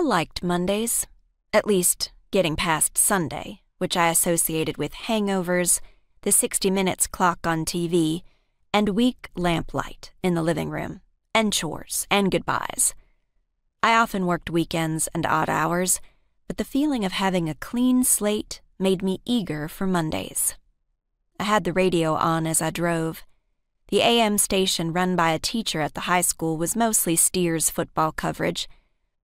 I liked Mondays, at least getting past Sunday, which I associated with hangovers, the 60 Minutes clock on TV, and weak lamplight in the living room, and chores and goodbyes. I often worked weekends and odd hours, but the feeling of having a clean slate made me eager for Mondays. I had the radio on as I drove. The AM station run by a teacher at the high school was mostly Steers football coverage,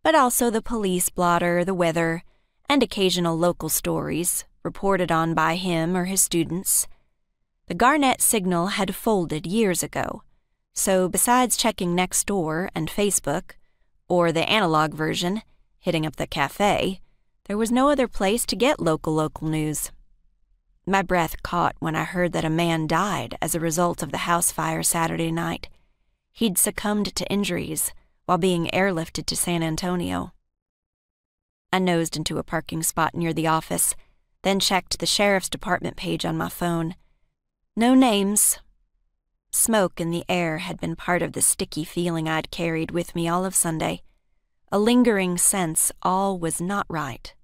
but also the police blotter, the weather, and occasional local stories reported on by him or his students. The Garnett signal had folded years ago, so besides checking Nextdoor and Facebook, or the analog version, hitting up the cafe, there was no other place to get local local news. My breath caught when I heard that a man died as a result of the house fire Saturday night. He'd succumbed to injuries while being airlifted to San Antonio. I nosed into a parking spot near the office, then checked the sheriff's department page on my phone. No names. Smoke in the air had been part of the sticky feeling I'd carried with me all of Sunday a lingering sense all was not right.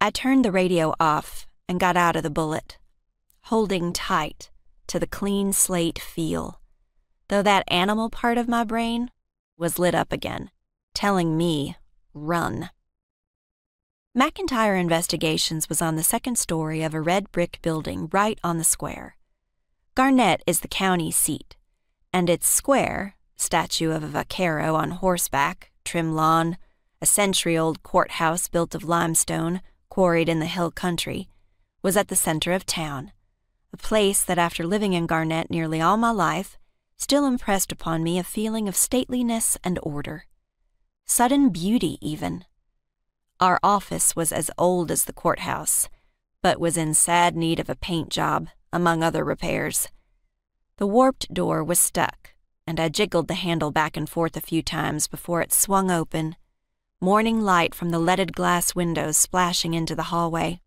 I turned the radio off and got out of the bullet, holding tight to the clean slate feel, though that animal part of my brain was lit up again, telling me, run. McIntyre Investigations was on the second story of a red brick building right on the square. Garnett is the county seat, and its square, statue of a vaquero on horseback, trim lawn, a century old courthouse built of limestone, quarried in the hill country, was at the center of town, a place that, after living in Garnett nearly all my life, still impressed upon me a feeling of stateliness and order. Sudden beauty, even. Our office was as old as the courthouse, but was in sad need of a paint job, among other repairs. The warped door was stuck, and I jiggled the handle back and forth a few times before it swung open, morning light from the leaded glass windows splashing into the hallway.